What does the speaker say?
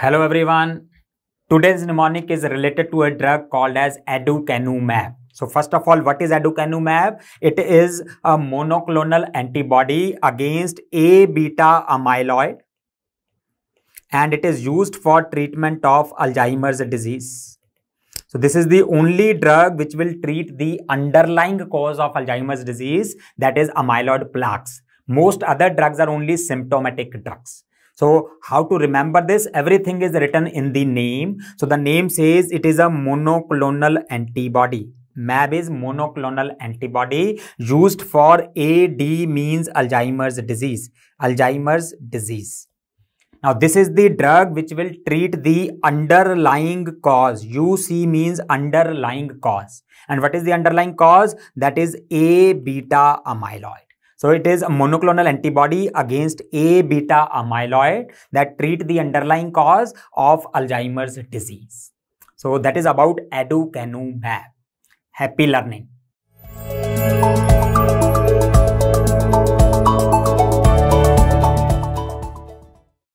Hello everyone. Today's mnemonic is related to a drug called as aducanumab. So first of all, what is aducanumab? It is a monoclonal antibody against A-beta amyloid and it is used for treatment of Alzheimer's disease. So this is the only drug which will treat the underlying cause of Alzheimer's disease that is amyloid plaques. Most other drugs are only symptomatic drugs. So how to remember this? Everything is written in the name. So the name says it is a monoclonal antibody. MAB is monoclonal antibody used for AD means Alzheimer's disease. Alzheimer's disease. Now this is the drug which will treat the underlying cause. UC means underlying cause. And what is the underlying cause? That is A beta amyloid. So it is a monoclonal antibody against A beta amyloid that treat the underlying cause of Alzheimer's disease. So that is about aducanumab. Happy learning.